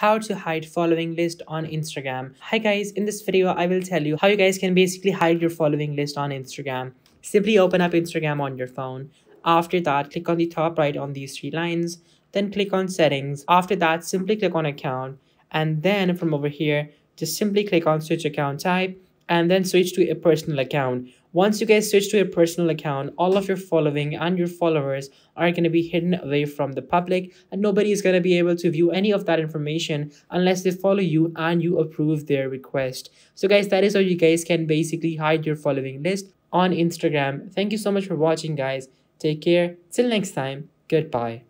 how to hide following list on Instagram. Hi guys, in this video I will tell you how you guys can basically hide your following list on Instagram. Simply open up Instagram on your phone. After that, click on the top right on these three lines, then click on settings. After that, simply click on account and then from over here, just simply click on switch account type and then switch to a personal account. Once you guys switch to a personal account, all of your following and your followers are going to be hidden away from the public and nobody is going to be able to view any of that information unless they follow you and you approve their request. So guys, that is how you guys can basically hide your following list on Instagram. Thank you so much for watching guys. Take care. Till next time. Goodbye.